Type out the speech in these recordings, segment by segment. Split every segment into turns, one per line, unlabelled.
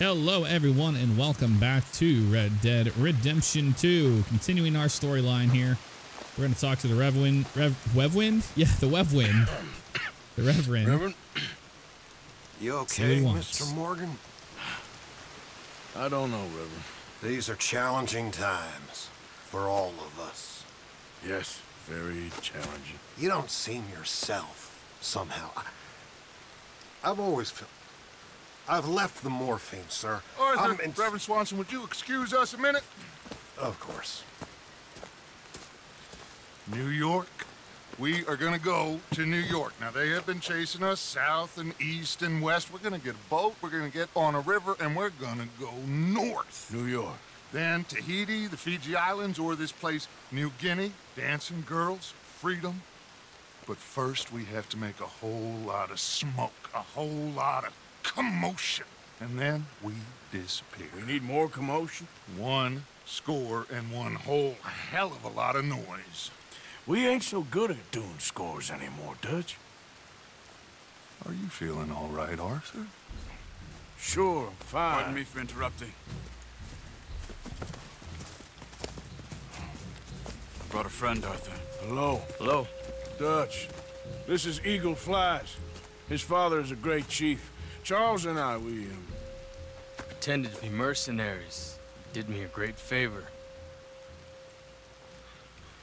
Hello, everyone, and welcome back to Red Dead Redemption 2. Continuing our storyline here, we're going to talk to the Reverend. Rev, Wevwind? Yeah, the Wevwind. The Reverend.
Reverend,
You
See what he
okay. Mr. Morgan?
I don't know, Reverend.
These are challenging times for all of us.
Yes, very challenging.
You don't seem yourself somehow. I, I've always felt. I've left the morphine, sir.
Arthur,
in-
Reverend Swanson, would you excuse us a minute?
Of course.
New York. We are gonna go to New York. Now, they have been chasing us south and east and west. We're gonna get a boat, we're gonna get on a river, and we're gonna go north.
New York.
Then Tahiti, the Fiji Islands, or this place, New Guinea, dancing girls, freedom. But first, we have to make a whole lot of smoke, a whole lot of commotion. And then we disappear.
We need more commotion.
One score and one whole hell of a lot of noise.
We ain't so good at doing scores anymore, Dutch.
Are you feeling all right, Arthur?
Sure, fine.
Pardon me for interrupting. I brought a friend, Arthur.
Hello.
Hello.
Dutch. This is Eagle Flies. His father is a great chief. Charles and I, we, um,
Pretended to be mercenaries. Did me a great favor.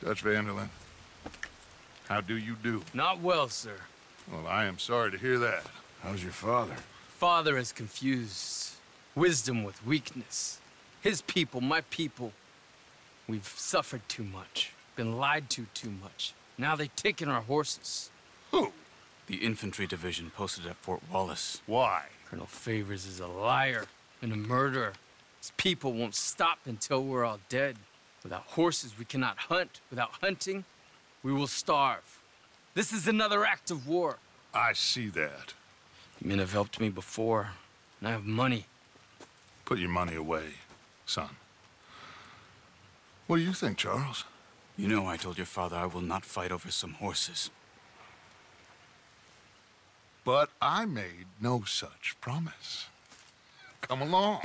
Dutch van der Linde. How do you do?
Not well, sir.
Well, I am sorry to hear that.
how's your father?
Father has confused wisdom with weakness. His people, my people. We've suffered too much. Been lied to too much. Now they've taken our horses.
Who?
The infantry division posted at Fort Wallace.
Why?
Colonel Favours is a liar and a murderer. His people won't stop until we're all dead. Without horses, we cannot hunt. Without hunting, we will starve. This is another act of war.
I see that.
You men have helped me before, and I have money.
Put your money away, son. What do you think, Charles?
You know I told your father I will not fight over some horses.
But I made no such promise. Come along.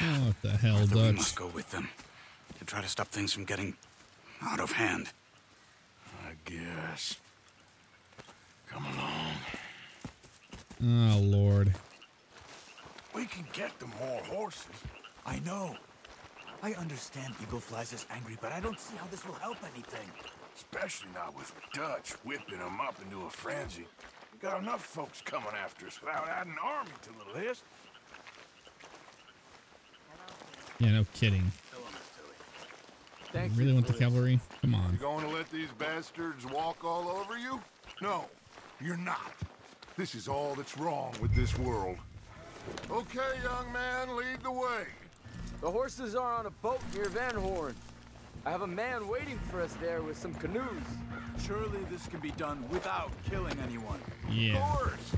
What the hell,
Arthur, we must go with them to try to stop things from getting out of hand.
I guess. Come along.
Oh, Lord.
We can get them more horses.
I know. I understand Eagle Flies is angry, but I don't see how this will help anything.
Especially not with Dutch whipping them up into a frenzy. We got enough folks coming after us without adding an army to the list.
Yeah, no kidding.
Thank
Really
you.
want the cavalry? Come on.
You
on.
going to let these bastards walk all over you? No, you're not. This is all that's wrong with this world. Okay, young man, lead the way.
The horses are on a boat near Van Horn. I have a man waiting for us there with some canoes.
Surely this can be done without killing anyone.
Of course.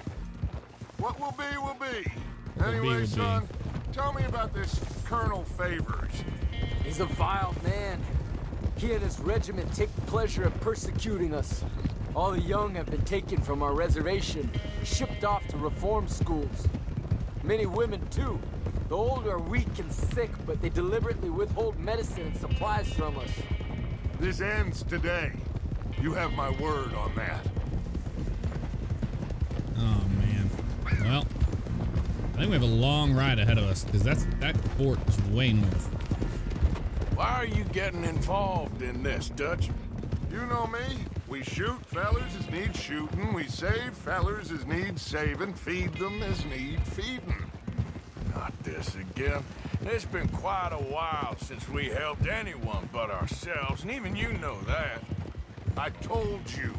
What will be, will be.
will
Anyway,
be, will
son, tell me about this Colonel Favours.
He's a vile man. He and his regiment take pleasure in persecuting us. All the young have been taken from our reservation, shipped off to reform schools. Many women, too. The old are weak and sick, but they deliberately withhold medicine and supplies from us.
This ends today. You have my word on that.
Oh, man. Well, I think we have a long ride ahead of us because that's that fort is way north.
Why are you getting involved in this, Dutch?
You know me. We shoot fellers as need shooting. We save fellers as need saving. Feed them as need feeding.
This again. It's been quite a while since we helped anyone but ourselves, and even you know that.
I told you.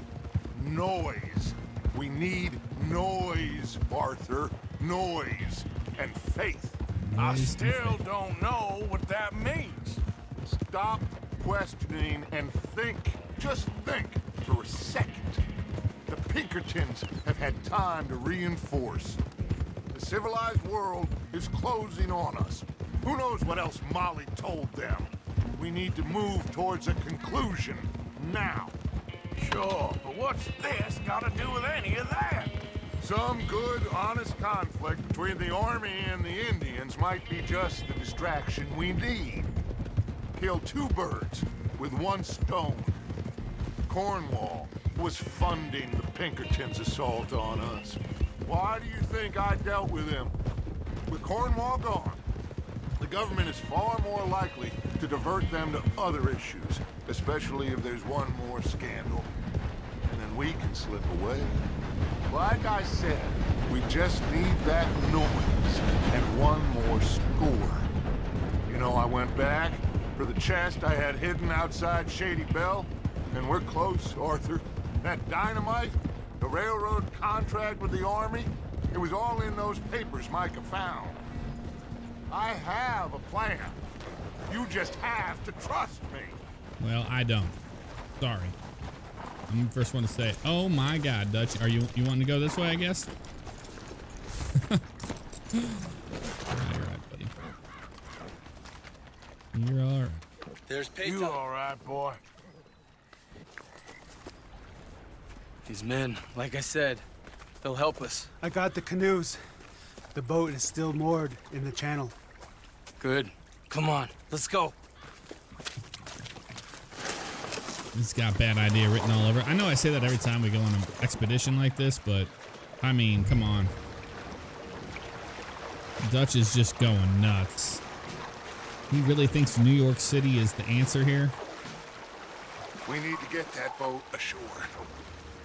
Noise. We need noise, Arthur. Noise. And faith.
I still don't know what that means.
Stop questioning and think. Just think for a second. The Pinkertons have had time to reinforce. The civilized world is closing on us. Who knows what else Molly told them? We need to move towards a conclusion now.
Sure, but what's this got to do with any of that?
Some good, honest conflict between the army and the Indians might be just the distraction we need. Kill two birds with one stone. Cornwall was funding the Pinkertons' assault on us. Why do you think I dealt with him? With Cornwall gone, the government is far more likely to divert them to other issues, especially if there's one more scandal. And then we can slip away. Like I said, we just need that noise and one more score. You know, I went back for the chest I had hidden outside Shady Belle, and we're close, Arthur. That dynamite, railroad contract with the army, it was all in those papers Micah found. I have a plan. You just have to trust me.
Well, I don't. Sorry. I'm the first one to say, oh my god, Dutch. Are you you wanting to go this way, I guess? Alright, you're right, buddy. You're alright.
There's
You all right, boy?
These men, like I said, they'll help us.
I got the canoes. The boat is still moored in the channel.
Good. Come on, let's go.
It's got bad idea written all over. it. I know I say that every time we go on an expedition like this, but I mean, come on. Dutch is just going nuts. He really thinks New York City is the answer here.
We need to get that boat ashore.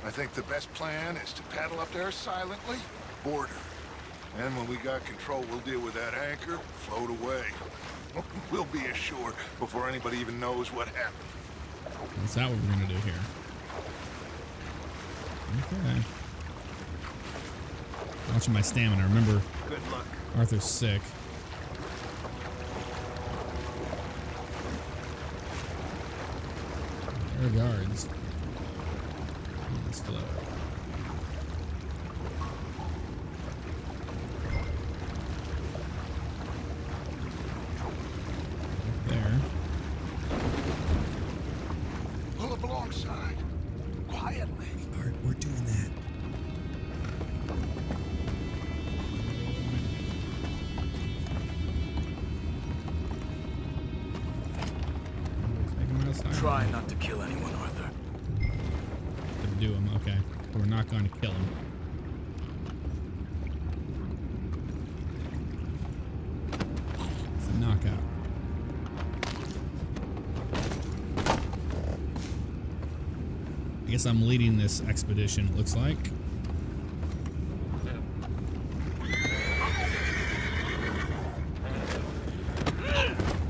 I think the best plan is to paddle up there silently, board her. And when we got control, we'll deal with that anchor, float away. We'll be ashore before anybody even knows what happened.
Is that what we're gonna do here? Okay. Watching my stamina. Remember,
Good luck.
Arthur's sick. There are guards. Let's I'm leading this expedition, it looks like.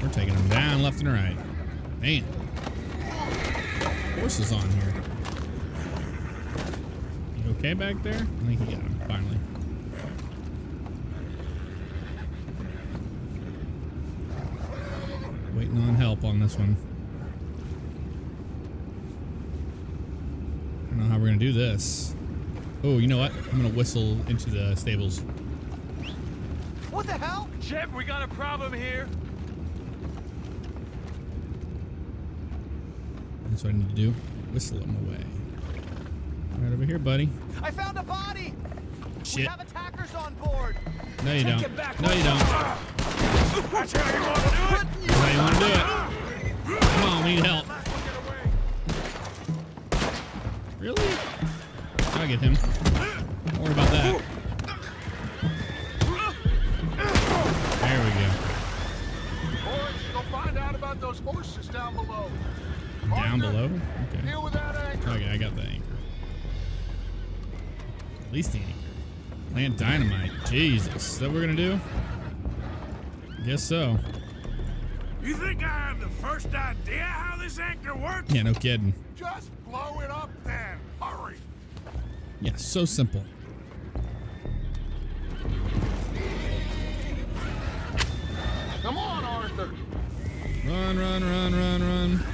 We're taking them down left and right. Man. Horses on here. You okay back there? I think you got him, finally. Waiting on help on this one. Don't know how we're gonna do this. Oh, you know what? I'm gonna whistle into the stables.
What the hell?
Jeb, we got a problem here.
That's what I need to do. Whistle him away. Right over here, buddy.
I found a body! We
Shit.
have attackers on board!
No, you
Take
don't.
back,
No, you don't.
That's how you want to do it?
That's how you want to do it. Come on, we need help. Really? I'll get him. Don't worry about that. There we go.
Boys, go find out about those horses down below.
Down
Arthur,
below? Okay.
Deal with that anchor.
Okay, I got the anchor. At least the anchor. Plant dynamite. Jesus. Is that what we're gonna do? Guess so.
You think I have the first idea how this anchor works?
Yeah, no kidding.
Just
Yeah, so simple.
Come on, Arthur.
Run, run, run, run, run.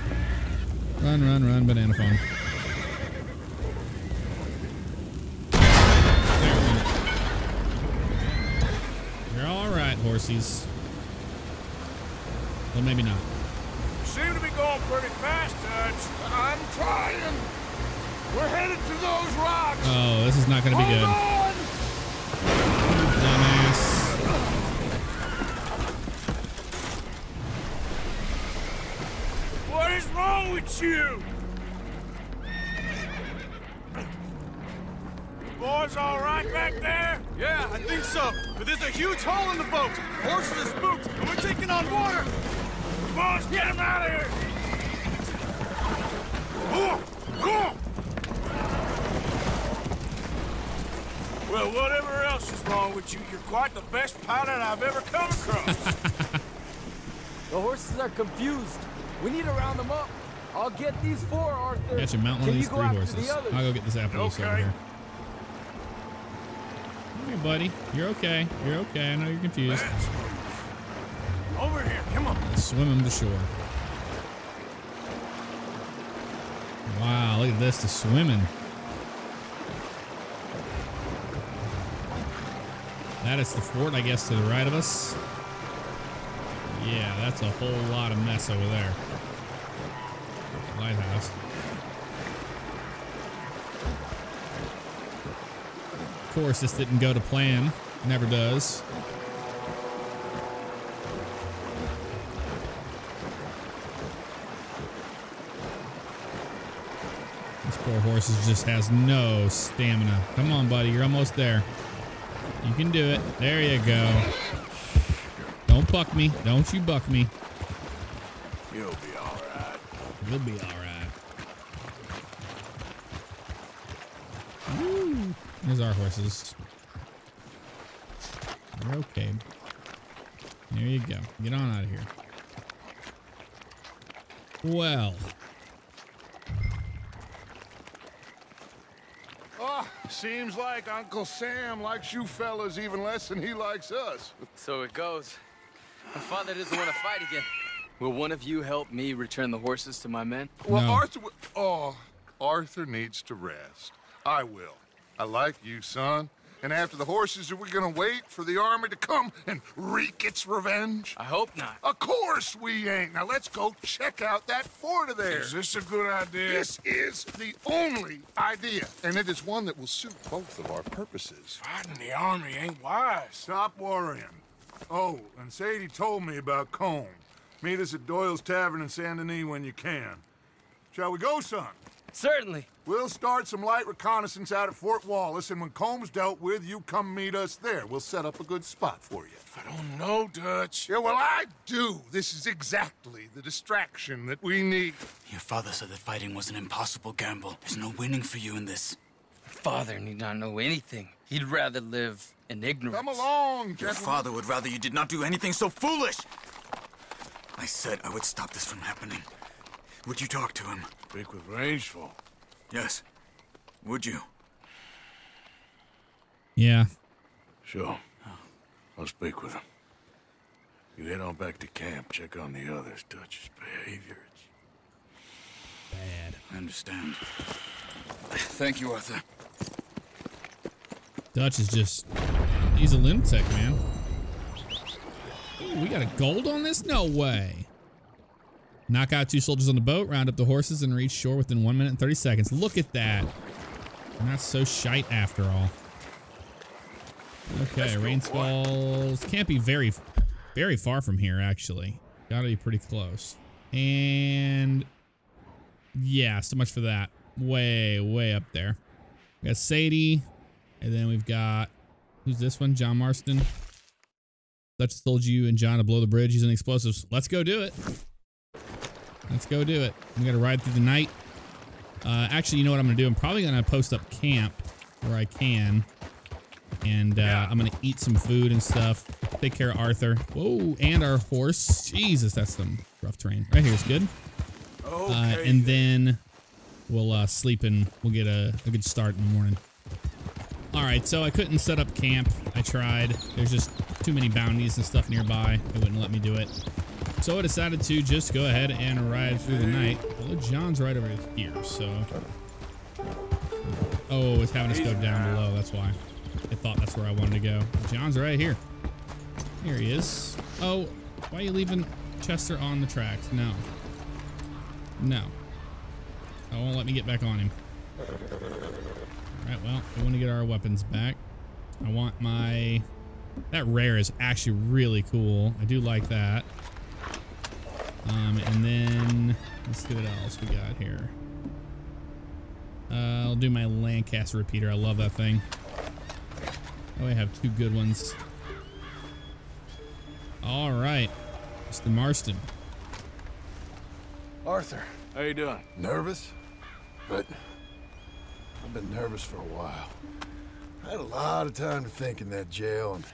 Run, run, run, banana phone. There. You're all right, horsies. Well, maybe not.
Seem to be going pretty fast, Dutch.
I'm trying. We're headed to those rocks.
Oh, this is not going to be good.
Dumbass.
What is wrong with you? Boys all right back there?
Yeah, I think so. But there's a huge hole in the boat. Horses are spooked, and we're taking on water.
Boys, get him out of here. Well, whatever else is wrong with you, you're quite the best pilot I've ever come across.
The horses are confused. We need to round them up. I'll get these four, Arthur.
Got you mount one
Can
of
you
these three horses.
The?
I'll go get this apple over
Okay.
here. Here, buddy. You're okay. You're okay. I know you're confused.
Let's move. Over here, come on.
Let's swim him to shore. Wow, look at this. The swimming. That is the fort, I guess, to the right of us. Yeah, that's a whole lot of mess over there. Lighthouse. Of course, this didn't go to plan. Never does. This poor horse just has no stamina. Come on, buddy. You're almost there. You can do it. There you go. Don't buck me. Don't you buck me.
You'll be all right.
You'll be all right. Woo. There's our horses. You're okay. There you go. Get on out of here. Well,
seems like Uncle Sam likes you fellas even less than he likes us.
So it goes. My father doesn't want to fight again. Will one of you help me return the horses to my men?
Well,
No.
Arthur. w- Oh, Arthur needs to rest. I will. I like you, son. And after the horses, are we gonna wait for the army to come and wreak its revenge?
I hope not.
Of course we ain't. Now let's go check out that fort of theirs.
Is this a good idea?
This is the only idea, and it is one that will suit both of our purposes.
Fighting the army ain't wise.
Stop worrying. Oh, and Sadie told me about Colm. Meet us at Doyle's Tavern in Saint Denis when you can. Shall we go, son?
Certainly.
We'll start some light reconnaissance out at Fort Wallace, and when Colm's dealt with, you come meet us there. We'll set up a good spot for you.
I don't know, Dutch.
Yeah, well, I do. This is exactly the distraction that we need.
Your father said that fighting was an impossible gamble. There's no winning for you in this.
Father need not know anything. He'd rather live in ignorance.
Come along, gentlemen.
Your father would rather you did not do anything so foolish. I said I would stop this from happening. Would you talk to him?
Speak with Rains Fall.
Yes. Would you?
yeah.
Sure. I'll speak with him. You head on back to camp, check on the others. Dutch's behavior. It's
Bad.
I understand. Thank you, Arthur.
Dutch is just, he's a lunatic, man. Ooh, we got a gold on this? No way. Knock out two soldiers on the boat, round up the horses, and reach shore within one minute and 30 seconds. Look at that. Not so shite after all. Okay, rain falls. Can't be very, very far from here, actually. Gotta be pretty close. And yeah, so much for that. Way, way up there. We got Sadie. And then we've got, who's this one? John Marston. Dutch told you and John to blow the bridge using explosives. Let's go do it. Let's go do it. We got to ride through the night. Uh, actually, you know what I'm going to do? I'm probably going to post up camp where I can. And uh, I'm going to eat some food and stuff. Take care of Arthur. Whoa, and our horse. Jesus, that's some rough terrain. Right here is good.
Okay.
Uh, and then we'll uh, sleep and we'll get a, a good start in the morning. All right, so I couldn't set up camp. I tried. There's just too many bounties and stuff nearby. It wouldn't let me do it. So I decided to just go ahead and ride through the night. Well, John's right over here, so. Oh, it's having us go down below. That's why. I thought that's where I wanted to go. John's right here. Here he is. Oh, why are you leaving Chester on the tracks? No. No. I won't let me get back on him. Alright, well, we want to get our weapons back. I want my... That rare is actually really cool. I do like that. Um, and then let's see what else we got here. Uh, I'll do my Lancaster repeater. I love that thing. Oh, I have two good ones. All right, Mr. Marston.
Arthur,
How you doing?
nervous? But I've been nervous for a while. I had a lot of time to think in that jail, and I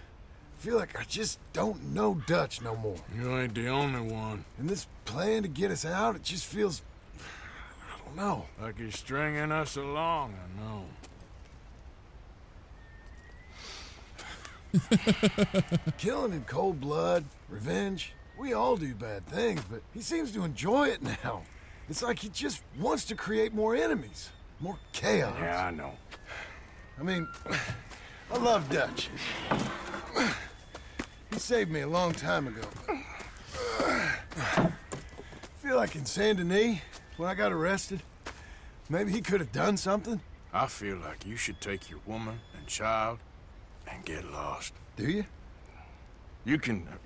feel like I just don't know Dutch no more.
You ain't the only one.
And this plan to get us out, it just feels. I don't know.
Like he's stringing us along, I know.
Killing in cold blood, revenge. We all do bad things, but he seems to enjoy it now. It's like he just wants to create more enemies, more chaos.
Yeah, I know.
I mean, I love Dutch. He saved me a long time ago. I feel like in Saint Denis, when I got arrested, maybe he could have done something.
I feel like you should take your woman and child and get lost.
Do you?
You can... Uh,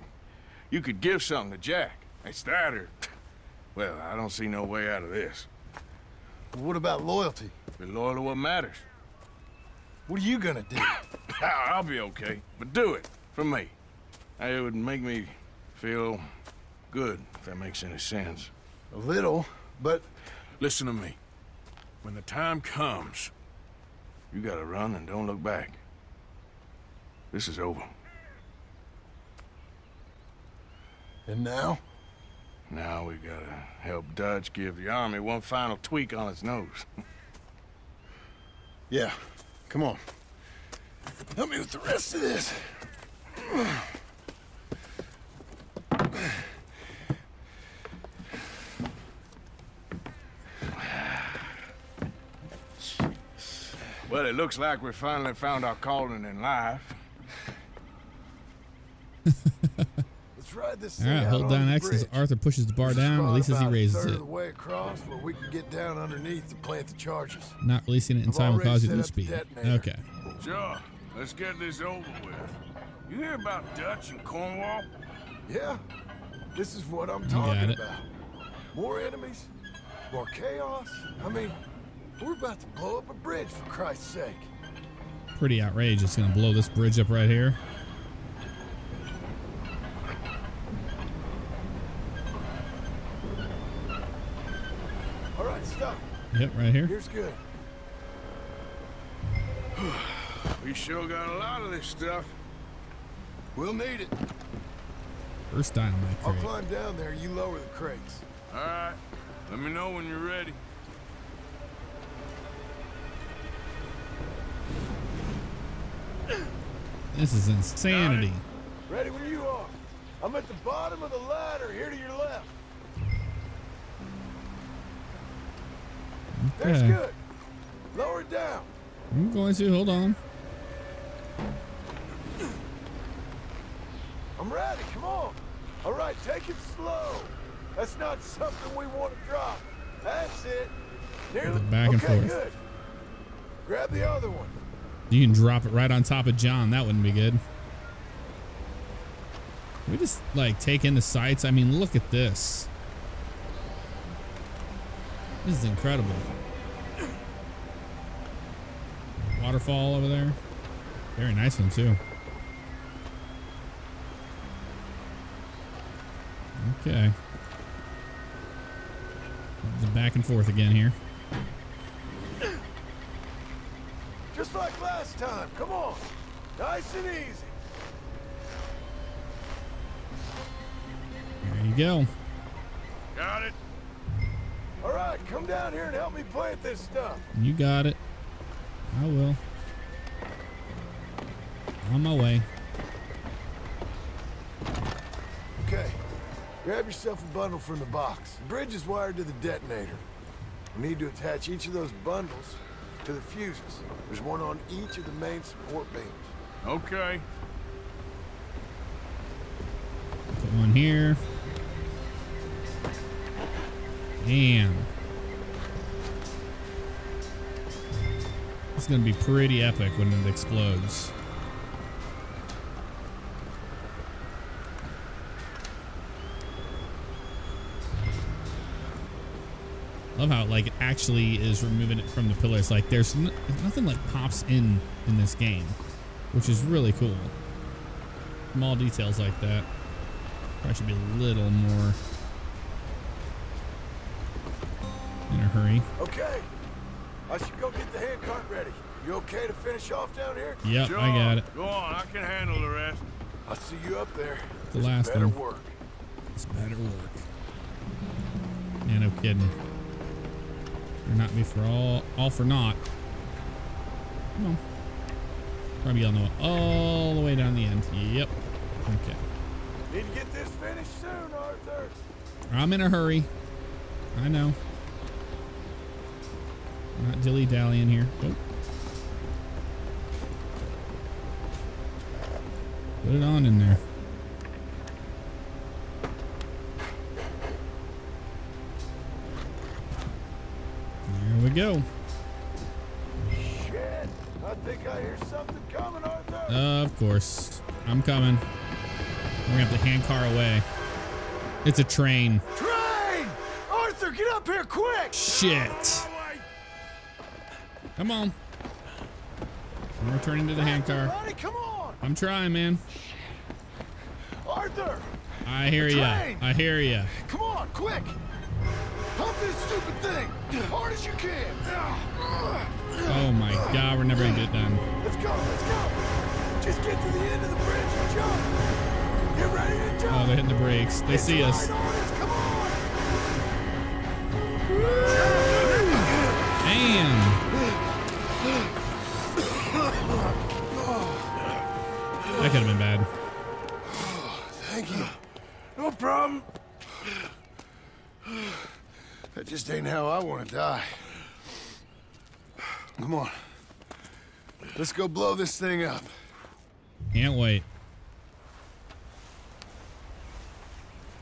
you could give something to Jack. It's that or... Well, I don't see no way out of this.
What about loyalty?
Be loyal to what matters.
What are you gonna do?
I'll be okay, but do it for me. It would make me feel good, if that makes any sense.
A little, but
Listen to me. When the time comes, you gotta run and don't look back. This is over.
and now?
Now we gotta help Dutch give the army one final tweak on its nose.
Yeah. Come on. Help me with the rest of this.
Well, it looks like we finally found our calling in life.
Let's ride this
All
thing
right, hold
onto
down X as. Arthur pushes the bar
There's a
down,
spot
releases he
about a
raises
third
it.
of the way across where we can get down underneath to plant the charges.
Not releasing it in time will
already
cause you to lose
the
speed. Okay.
Sure, let's get this over with. You hear about Dutch and Cornwall?
Yeah, this is what I'm talking about. More enemies, more chaos. I mean, we're about to blow up a bridge for Christ's sake.
Pretty outrageous. Gonna blow this bridge up right here.
All right, stop.
Yep, right here.
Here's good.
We sure got a lot of this stuff.
We'll need it.
First dynamite
I'll climb down there. You lower the crates.
All right, let me know when you're ready.
This is insanity.
Ready when you are. I'm at the bottom of the ladder, here to your left.
Okay.
good. Lower it down.
I'm going to hold on.
I'm ready. Come on. All right, take it slow. That's not something we want to drop. That's it. Nearly.
Back and
okay,
forth.
good. Grab the other one.
You can drop it right on top of John. That wouldn't be good. We just like take in the sights. I mean, look at this. This is incredible. Waterfall over there. Very nice one too. Okay. The back and forth again here.
Just like last time. Come on. Nice and easy.
There you go.
Got it?
All right, come down here and help me plant this stuff.
You got it. I will. On my way.
Okay. Grab yourself a bundle from the box. The bridge is wired to the detonator. We need to attach each of those bundles to the fuses. There's one on each of the main support beams.
Okay.
Put one here. Damn. It's gonna be pretty epic when it explodes. Love how like it actually is removing it from the pillars. Like there's n- nothing like pops in in this game, which is really cool. Small details like that. Probably should be a little more in a hurry.
Okay. I should go get the handcart ready. You okay to finish off down here?
Yep,
Sure.
I got it.
Go on, I can handle the rest.
I'll see you up there.
The
This
last
better
one.
work.
It's better work. Yeah, no kidding. Or not be for all, all for naught. Come on. Probably all know all the way down the end. Yep. Okay.
Need to get this finished soon, Arthur.
I'm in a hurry. I know. Not dilly dallying here. Oh. Put it on in there. Go.
Shit. I think I hear something coming, Arthur.
Of course. I'm coming. We're gonna have to hand car away. It's a train.
Train! Arthur, get up here quick!
Shit. Come on. I'm returning to the hand car.
Ronnie, come on!
I'm trying, man.
Arthur!
I hear ya. I hear ya.
Come on, quick! This stupid thing! Hard as you can!
Oh my god, we're never gonna get done.
Let's go, let's go! Just get to the end of the bridge and jump! Get ready to jump!
Oh, they're hitting the brakes. They
It's
see us.
right on us, come on!
Damn. That could have been bad.
Thank you. No problem. That just ain't how I want to die. Come on. Let's go blow this thing up.
Can't wait.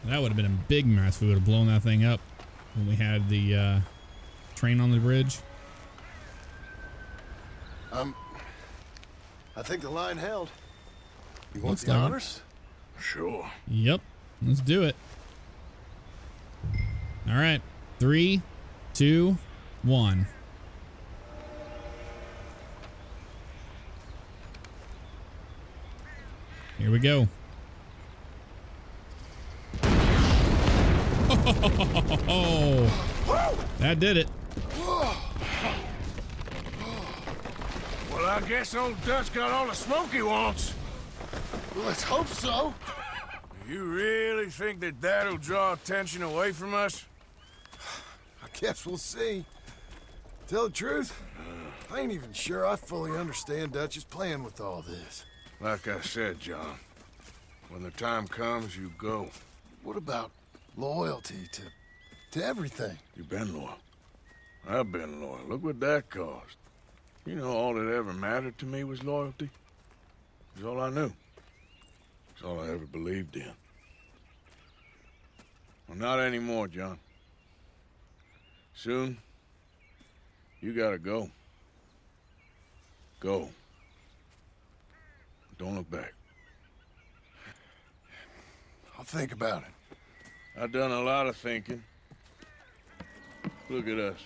That would have been a big mess. If we would have blown that thing up when we had the uh, train on the bridge.
Um, I think the line held. You want
Looks
the
like it.
Sure.
Yep. Let's do it. All right. Three, two, one. Here we go. Oh, that did it.
Well, I guess old Dutch got all the smoke he wants.
Let's hope so.
You really think that that'll draw attention away from us?
Guess we'll see. Tell the truth, I ain't even sure I fully understand Dutch's plan with all this.
Like I said, John, when the time comes, you go.
What about loyalty to, to everything?
You've been loyal. I've been loyal. Look what that cost. You know, all that ever mattered to me was loyalty. It's all I knew. It's all I ever believed in. Well, not anymore, John. Soon, you gotta go. Go. Don't look back.
I'll think about it.
I've done a lot of thinking. Look at us.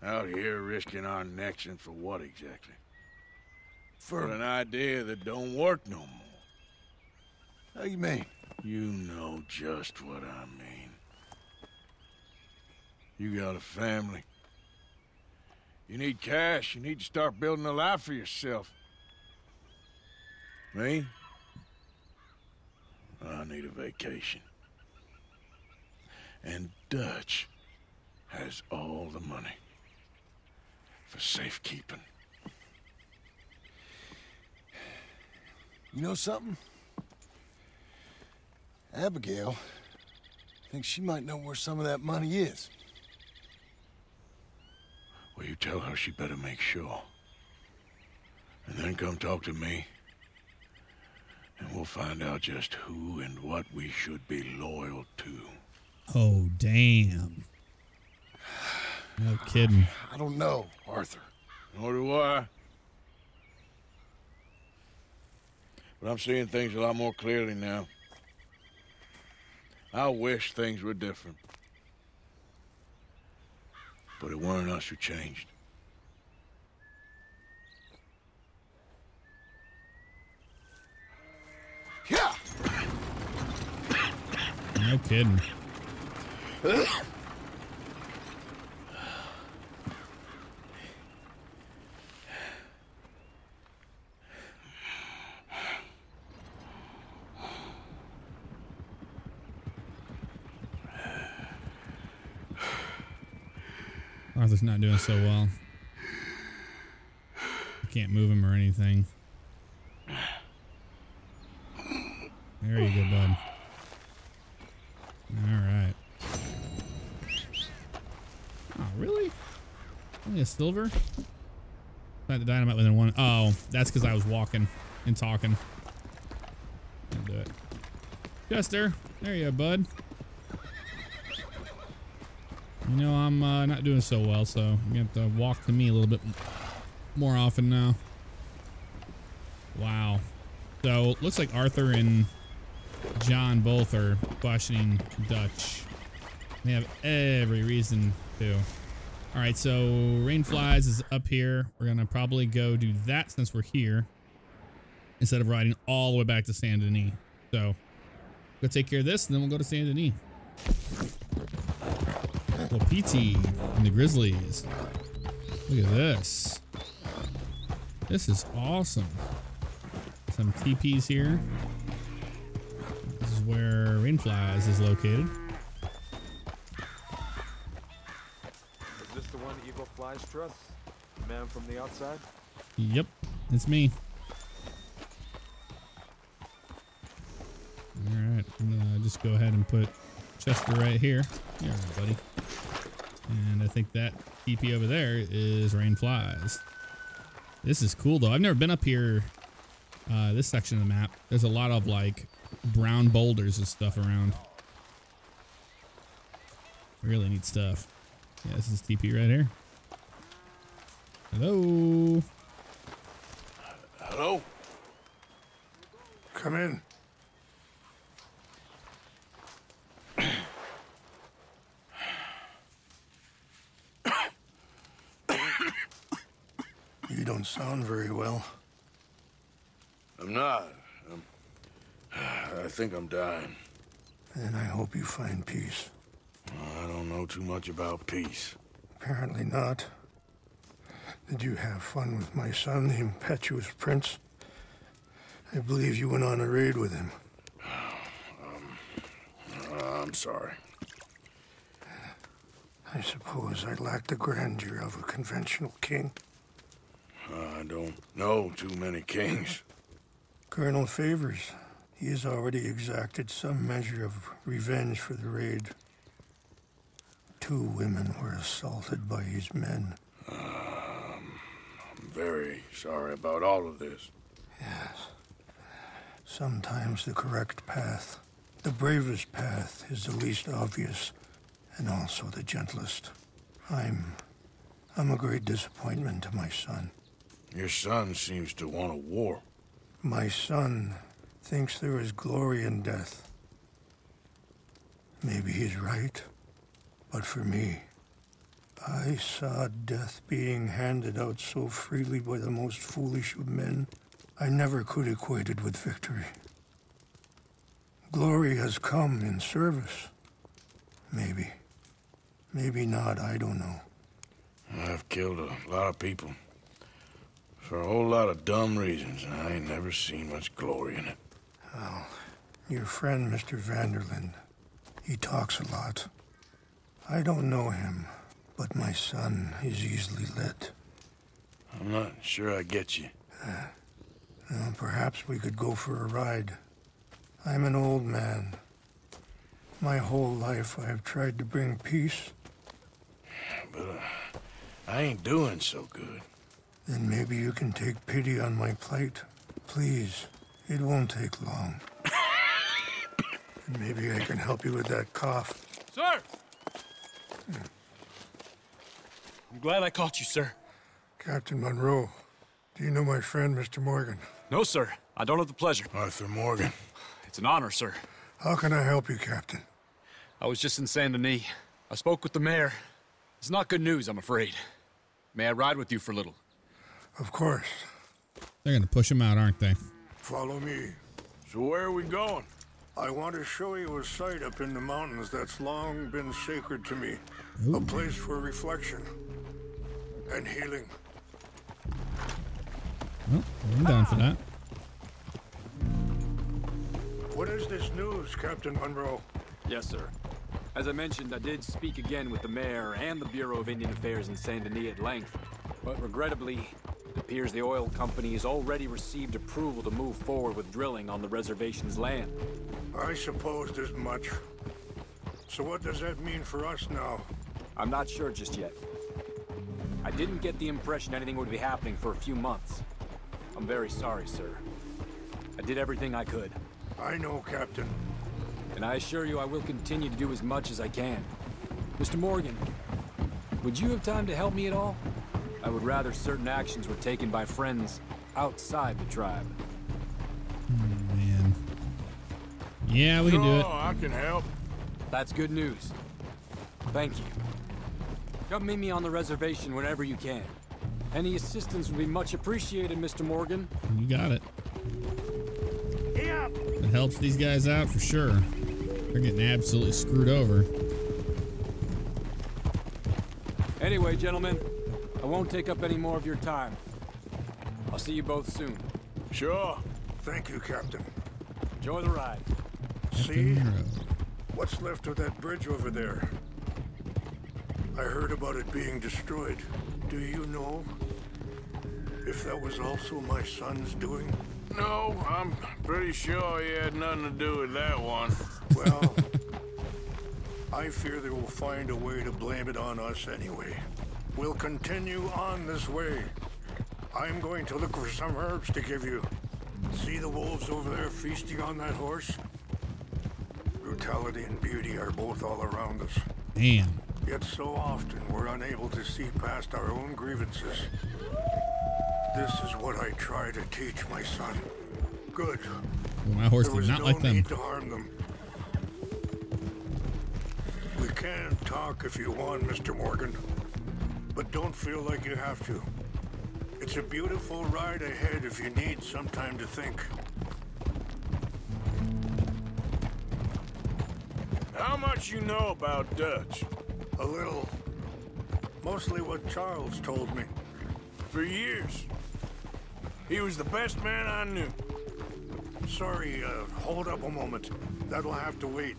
Out here risking our necks and for what exactly? For an idea that don't work no more.
how you mean?
You know just what I mean. You got a family. You need cash. You need to start building a life for yourself. Me? I need a vacation. And Dutch has all the money for safekeeping.
You know something? Abigail thinks she might know where some of that money is.
Well, you tell her she better make sure. And then come talk to me. And we'll find out just who and what we should be loyal to.
Oh, damn. No kidding.
I don't know, Arthur.
Nor do I. But I'm seeing things a lot more clearly now. I wish things were different. But it weren't us who changed.
Yeah!
No kidding. Arthur's not doing so well. I can't move him or anything. There you go, bud. All right. Oh, really? Only a silver? Not the dynamite within one. Oh, that's because I was walking and talking. Can't do it. Chester, there you go, bud. You know, I'm uh, not doing so well, so you have to walk to me a little bit more often now. Wow. So, looks like Arthur and John both are questioning Dutch. They have every reason to. All right, so Rainflies is up here. We're gonna probably go do that since we're here, instead of riding all the way back to Saint Denis. So, go take care of this, and then we'll go to Saint Denis. PT and the Grizzlies. Look at this. This is awesome. Some TPs here. This is where Rainflies is located.
Is this the one Eagle flies trust? The man from the outside?
Yep, it's me. All right, I'm gonna just go ahead and put Chester right here. Here, buddy. And I think that TP over there is Rain Flies. This is cool though. I've never been up here, uh, this section of the map. There's a lot of like brown boulders and stuff around. Really neat stuff. Yeah, this is TP right here. Hello.
Hello?
Come in. You don't sound very well.
I'm not. I'm, I think I'm dying.
And I hope you find peace.
I don't know too much about peace.
Apparently not. Did you have fun with my son, the impetuous prince? I believe you went on a raid with him.
Uh, I'm sorry.
I suppose I lack the grandeur of a conventional king.
I don't know too many kings.
Colonel Favours, he has already exacted some measure of revenge for the raid. Two women were assaulted by his men.
Um, I'm very sorry about all of this.
Yes. Sometimes the correct path, the bravest path, is the least obvious and also the gentlest. I'm. I'm a great disappointment to my son.
Your son seems to want a war.
My son thinks there is glory in death. Maybe he's right, but for me, I saw death being handed out so freely by the most foolish of men, I never could equate it with victory. Glory has come in service. Maybe. Maybe not, I don't know.
I've killed a lot of people. For a whole lot of dumb reasons, and I ain't never seen much glory in it.
Well, your friend, Mr. van der Linde, he talks a lot. I don't know him, but my son is easily led.
I'm not sure I get you.
Uh, well, perhaps we could go for a ride. I'm an old man. My whole life I have tried to bring peace.
But uh, I ain't doing so good.
Then maybe you can take pity on my plight. Please, it won't take long. and maybe I can help you with that cough.
Sir! I'm glad I caught you, sir.
Captain Monroe, do you know my friend, Mr. Morgan?
No, sir. I don't have the pleasure.
Arthur Morgan.
It's an honor, sir.
How can I help you, Captain?
I was just in Saint Denis. I spoke with the mayor.
It's not good news, I'm afraid. May I ride with you for a little?
Of course.
They're gonna push him out, aren't they?
Follow me.
So where are we going?
I want to show you a site up in the mountains that's long been sacred to me. A place for reflection and healing.
Oh, I'm down for that.
What is this news, Captain Monroe?
Yes, sir. As I mentioned, I did speak again with the mayor and the Bureau of Indian Affairs in Saint Denis at length, but regrettably, it appears the oil company has already received approval to move forward with drilling on the reservation's land.
I supposed as much. So what does that mean for us now?
I'm not sure just yet. I didn't get the impression anything would be happening for a few months. I'm very sorry, sir. I did everything I could.
I know, Captain.
And I assure you I will continue to do as much as I can. Mr. Morgan, would you have time to help me at all? I would rather certain actions were taken by friends outside the tribe.
Oh, man. Yeah, we can do it.
Sure, I can help.
That's good news. Thank you. Come meet me on the reservation whenever you can. Any assistance would be much appreciated, Mr. Morgan.
You got it. It helps these guys out for sure. They're getting absolutely screwed over.
Anyway, gentlemen, I won't take up any more of your time. I'll see you both soon.
Sure.
Thank you, Captain.
Enjoy the ride.
See? What's left of that bridge over there? I heard about it being destroyed. Do you know if that was also my son's doing?
No, I'm pretty sure he had nothing to do with that one.
Well, I fear they will find a way to blame it on us anyway. We'll continue on this way. I'm going to look for some herbs to give you. See the wolves over there feasting on that horse? Brutality and beauty are both all around us.
Damn.
Yet so often we're unable to see past our own grievances. This is what I try to teach my son. Good.
My horse
there
did not
no
like them.
need to harm them. We can talk if you want, Mr. Morgan. But don't feel like you have to. It's a beautiful ride ahead if you need some time to think.
How much you know about Dutch?
A little. Mostly what Charles told me.
For years. He was the best man I knew.
Sorry, uh, hold up a moment. That'll have to wait.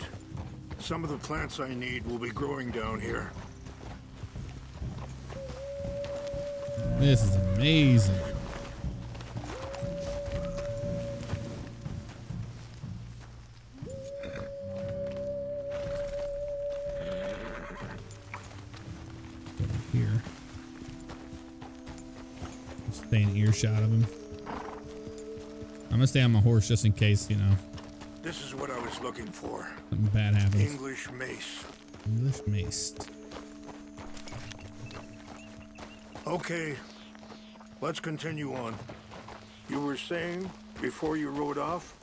Some of the plants I need will be growing down here.
This is amazing. Here. Stay in earshot of him. I'm gonna stay on my horse just in case, you know,
This is what I was looking for.
something bad happens.
English mace.
English mace.
Okay, let's continue on. You were saying before you rode off?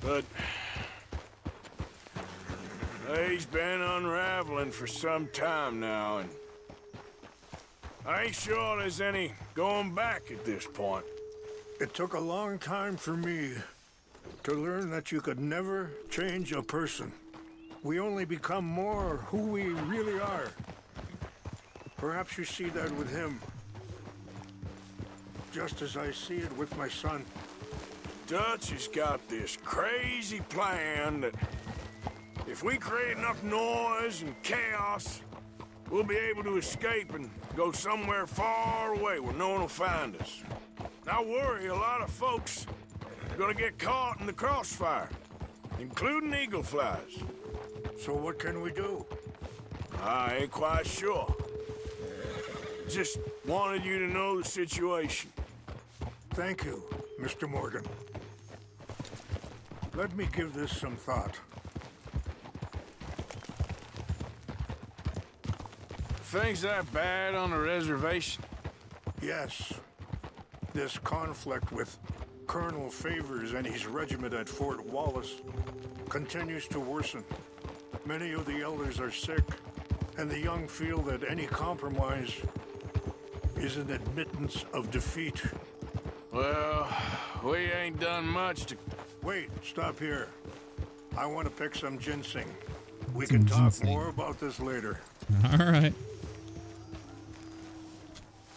But he's been unraveling for some time now, and I ain't sure there's any going back at this point.
It took a long time for me to learn that you could never change a person. We only become more who we really are. Perhaps you see that with him. Just as I see it with my son.
Dutch has got this crazy plan that if we create enough noise and chaos, we'll be able to escape and go somewhere far away where no one will find us. I worry a lot of folks are gonna get caught in the crossfire, including Eagle Flies.
So what can we do?
I ain't quite sure. Just wanted you to know the situation.
Thank you, Mr. Morgan. Let me give this some thought.
Things that bad on the reservation?
Yes. This conflict with Colonel Favours and his regiment at Fort Wallace continues to worsen. Many of the elders are sick, and the young feel that any compromise is an admittance of defeat.
Well, we ain't done much to...
Wait, stop here. I want to pick some ginseng. We
Some
can talk
ginseng.
more about this later.
All right.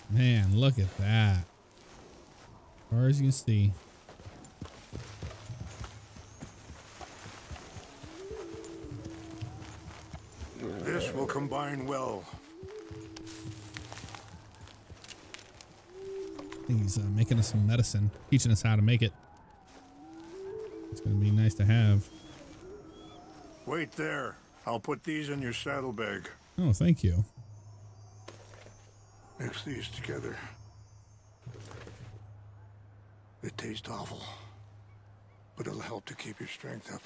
Man, look at that. As far as you can see.
This will combine well.
He's uh, making us some medicine, teaching us how to make it. It's going to be nice to have.
Wait there. I'll put these in your saddlebag.
Oh, thank you.
Mix these together. They taste awful, but it'll help to keep your strength up.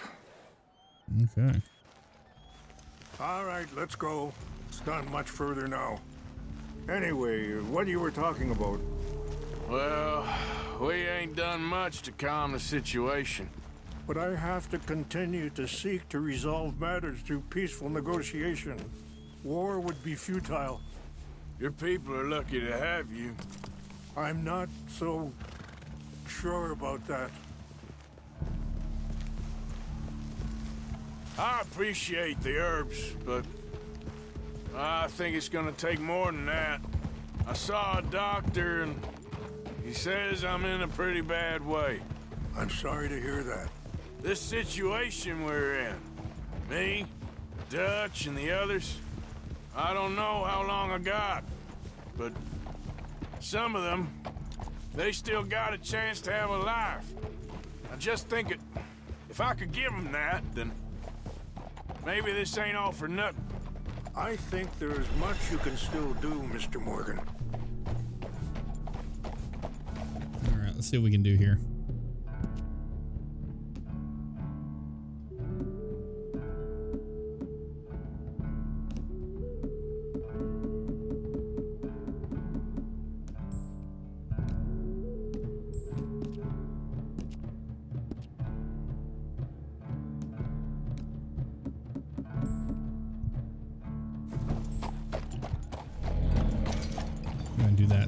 Okay.
All right, let's go. It's not much further now. Anyway, what you were talking about?
Well, we ain't done much to calm the situation.
But I have to continue to seek to resolve matters through peaceful negotiation. War would be futile.
Your people are lucky to have you.
I'm not so sure about that.
I appreciate the herbs, but I think it's gonna take more than that. I saw a doctor and he says I'm in a pretty bad way.
I'm sorry to hear that.
This situation we're in, me, Dutch, and the others, I don't know how long I got, but some of them, they still got a chance to have a life. I just think it, if I could give them that, then maybe this ain't all for nothing.
I think there is much you can still do, Mr. Morgan.
Let's see what we can do here.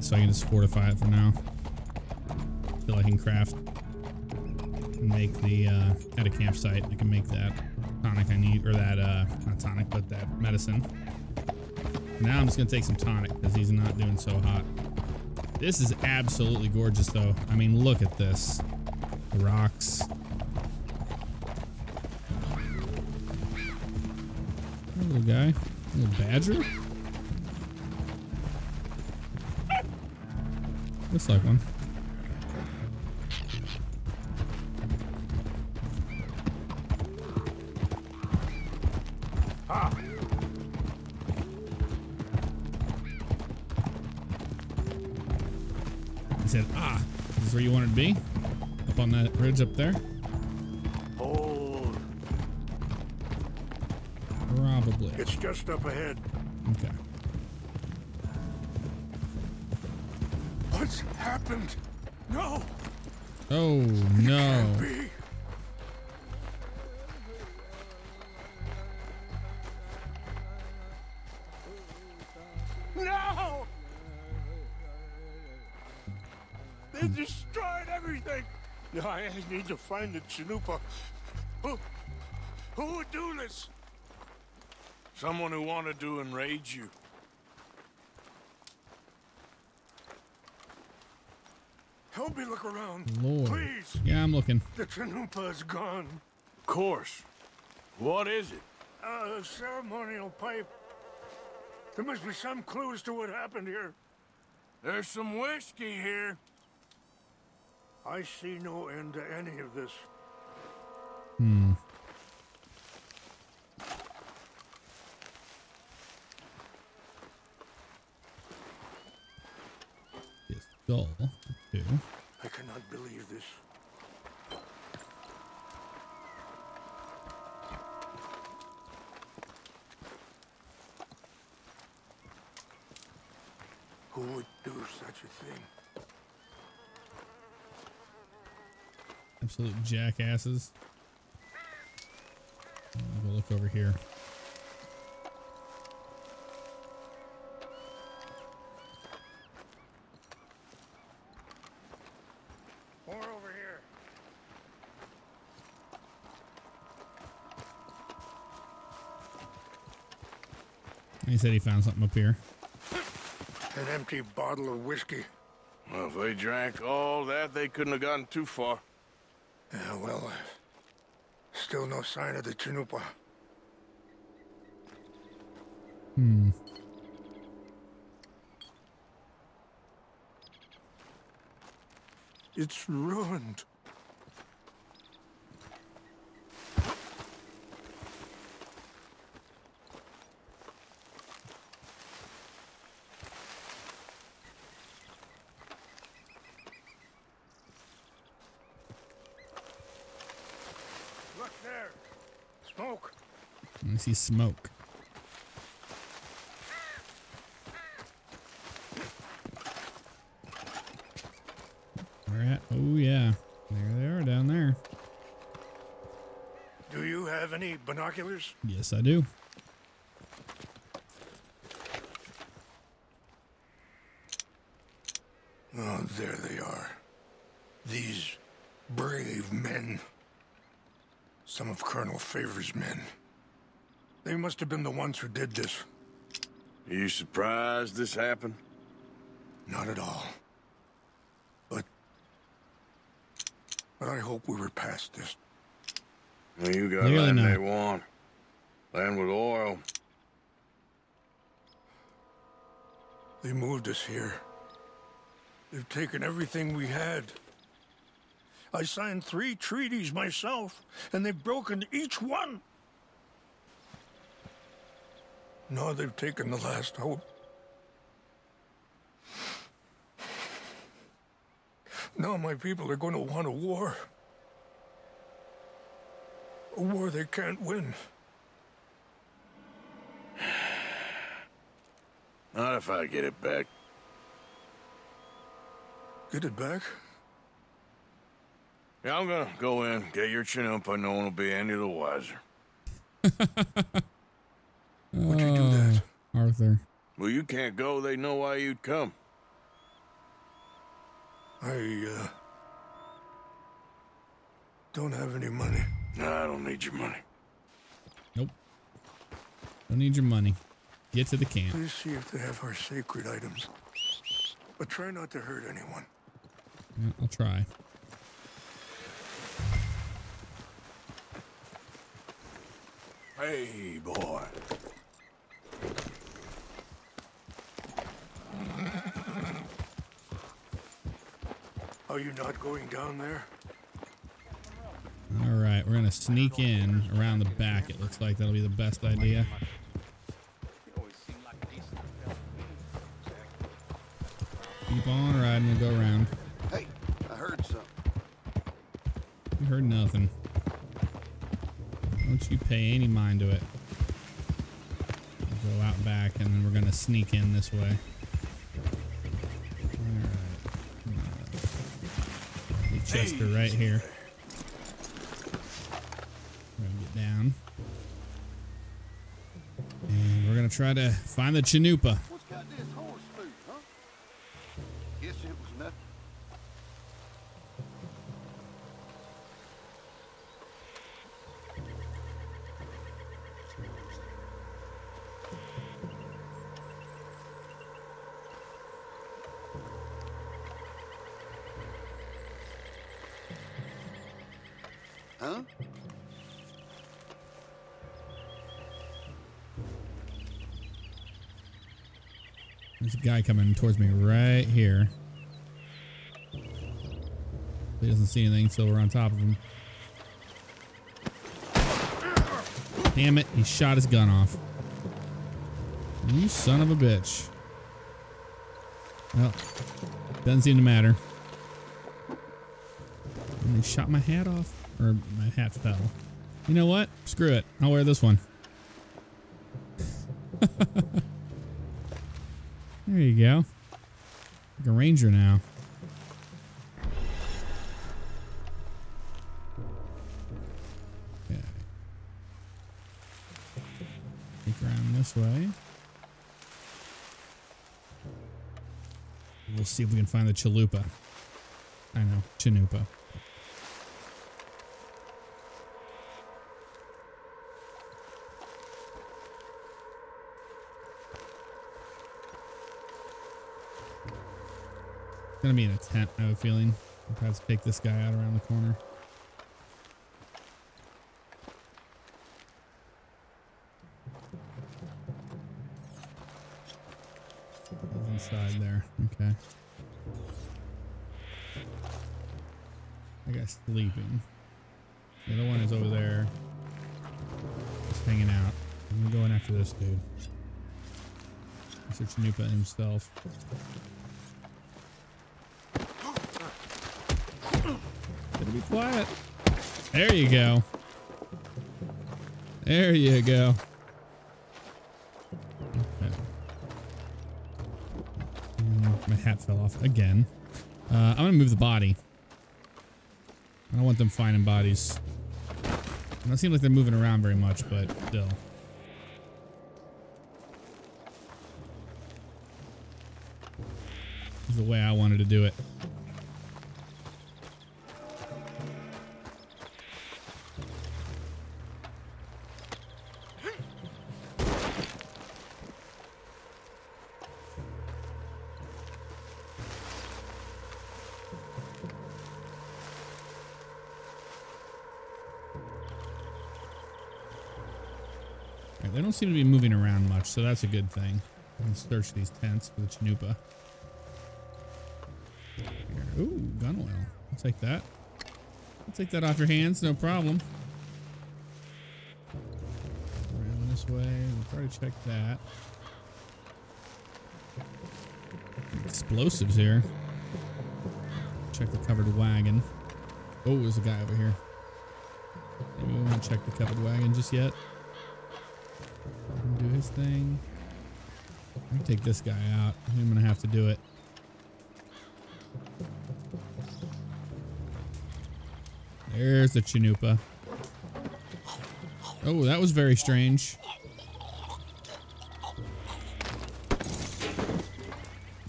So I can just fortify it for now. Till I can craft and make the uh, at a campsite. I can make that tonic I need, or that uh, not tonic, but that medicine. Now I'm just gonna take some tonic because he's not doing so hot. This is absolutely gorgeous, though. I mean, look at this. Rocks. Little guy, little badger. Looks like one. This is where you wanted to be? Up on that ridge up there?
Hold.
Probably.
It's just up ahead.
Okay.
What's happened? No!
Oh. No!
To find the Chanupa. Who, who would do this?
Someone who wanted to enrage you.
Help me look around.
Lord.
Please!
Yeah, I'm looking.
The Chanupa is gone.
Of course. What is it?
A ceremonial pipe. There must be some clues to what happened here.
There's some whiskey here.
I see no end to any of this.
Hmm. His skull, absolute jackasses. I'll go look over here. More over here. He said he found something up here.
An empty bottle of whiskey.
Well, if they drank all that, they couldn't have gotten too far.
Yeah, well, uh, still no sign of the Chanupa.
Hmm.
It's ruined. Look there. Smoke.
I see smoke. Where at? Oh yeah, there they are down there.
Do you have any binoculars?
Yes, I do.
Oh, there they are. These brave men. Some of Colonel Favours' men. They must have been the ones who did this.
Are you surprised this happened?
Not at all. But. But I hope we were past this.
Well, you got
Clearly
land
not.
they want. Land with oil.
They moved us here. They've taken everything we had. I signed three treaties myself, and they've broken each one. Now they've taken the last hope. Now my people are going to want a war. A war they can't win.
Not if I get it back.
Get it back?
Yeah, I'm gonna go in, get your Chanupa, no one will be any the wiser.
Would you do that?
Oh, Arthur.
Well, you can't go, they know why you'd come.
I, uh. Don't have any money.
No, I don't need your money.
Nope. Don't need your money. Get to the camp.
Please see if they have our sacred items. But try not to hurt anyone.
Yeah, I'll try.
Hey, boy.
Are you not going down there?
All right, we're gonna sneak in around the back. It looks like that'll be the best idea. Keep on riding. We'll go around.
Hey, I heard something.
You heard nothing. Don't you pay any mind to it. We'll go out back, and then we're gonna sneak in this way. Chester right here. We're gonna get down. And we're gonna try to find the Chanupa.
What's got this horse food, huh? Guess it was nothing. Huh?
There's a guy coming towards me right here. He doesn't see anything, so we're on top of him. Damn it, he shot his gun off. You son of a bitch. Well, doesn't seem to matter. And he shot my hat off, or my hat fell. You know what? Screw it. I'll wear this one. There you go. Like a ranger now. Okay. Around this way. We'll see if we can find the chalupa. I know, chanupa. Gonna be in a tent, I have a feeling. I'll to take this guy out around the corner. Inside there. Okay. That guy's sleeping. The other one is over there. Just hanging out. I'm going after this dude. Mr. Chanupa himself. Be quiet. There you go. There you go. Okay. My hat fell off again. Uh, I'm gonna move the body. I don't want them finding bodies. It don't seem like they're moving around very much, but still. This is the way I wanted to do it. So that's a good thing. Can search these tents for the Chanupa. Ooh, gun oil. I'll take that. I'll take that off your hands, no problem. Around this way. We've already checked that. Explosives here. Check the covered wagon. Oh, there's a guy over here. Maybe we won't check the covered wagon just yet. Let do his thing. I can take this guy out. I'm gonna have to do it. There's the Chanupa. Oh, that was very strange.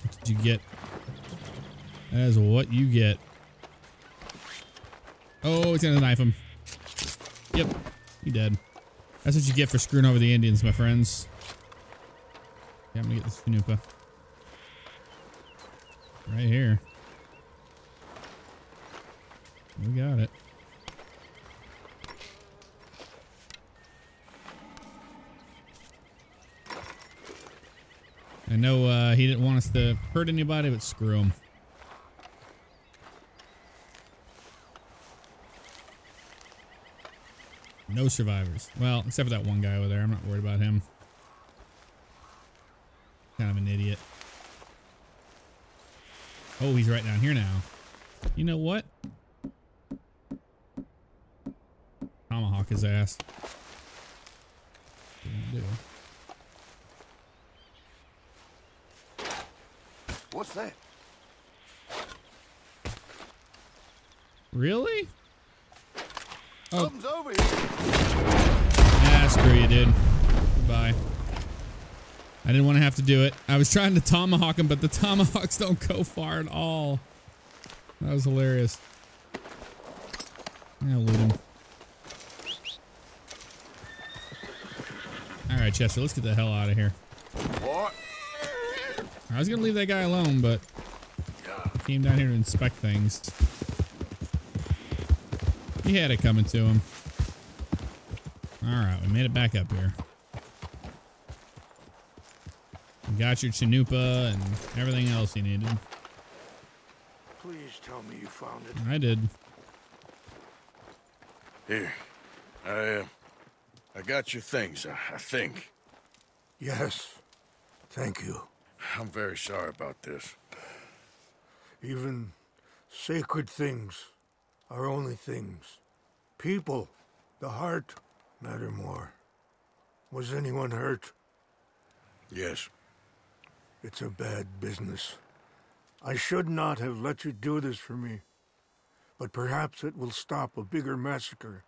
What did you get? That is what you get. Oh, it's gonna knife him. Yep, he dead. That's what you get for screwing over the Indians, my friends. Yeah, I'm gonna get this Chanupa. Right here. We got it. I know uh, he didn't want us to hurt anybody, but screw him. No survivors. Well, except for that one guy over there. I'm not worried about him. Kind of an idiot. Oh, he's right down here now. You know what? Tomahawk his ass. What are you gonna do?
What's that?
Really? Oh.
Something's over here.
Ah, screw you, dude. Goodbye. I didn't want to have to do it. I was trying to tomahawk him, but the tomahawks don't go far at all. That was hilarious. I'll loot him. Alright, Chester, let's get the hell out of here.
What?
I was gonna leave that guy alone, but came down here to inspect things. He had it coming to him. Alright, we made it back up here. We got your Chanupa and everything else you needed.
Please tell me you found it.
I did.
Here. I, uh, I got your things, I, I think.
Yes. Thank you.
I'm very sorry about this.
Even sacred things are only things. People, the heart, matter more. Was anyone hurt?
Yes.
It's a bad business. I should not have let you do this for me. But perhaps it will stop a bigger massacre.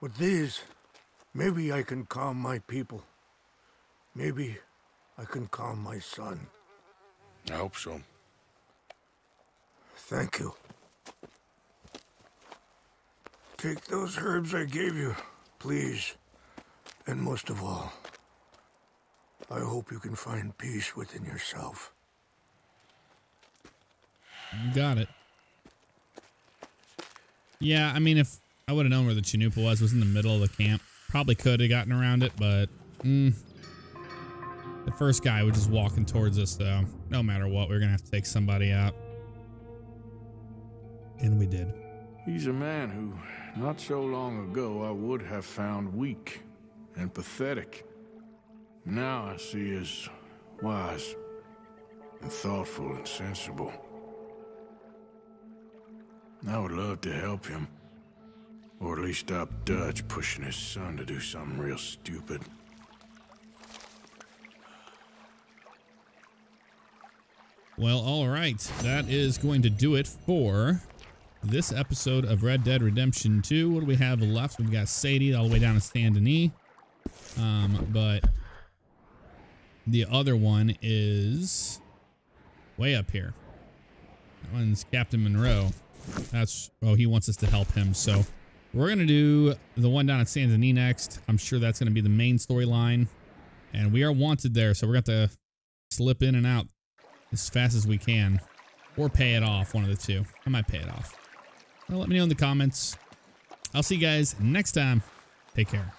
With these, maybe I can calm my people. Maybe I can calm my son.
I hope so.
Thank you. Take those herbs I gave you, please. And most of all, I hope you can find peace within yourself.
Got it. Yeah, I mean, if I would have known where the Chanupa was, was in the middle of the camp, probably could have gotten around it, but mm, the first guy was just walking towards us, though. No matter what, we are gonna have to take somebody out, and we did.
He's a man who, not so long ago, I would have found weak and pathetic. Now I see as wise and thoughtful and sensible. I would love to help him. Or at least stop Dutch pushing his son to do something real stupid.
Well, all right. That is going to do it for this episode of Red Dead Redemption 2. What do we have left? We've got Sadie all the way down to Saint Denis. Um, but the other one is way up here. That one's Captain Monroe. That's, oh, he wants us to help him. So we're going to do the one down at Saint Denis next. I'm sure that's going to be the main storyline. And we are wanted there, so we're going to slip in and out as fast as we can. Or pay it off, one of the two. I might pay it off. Well, let me know in the comments. I'll see you guys next time. Take care.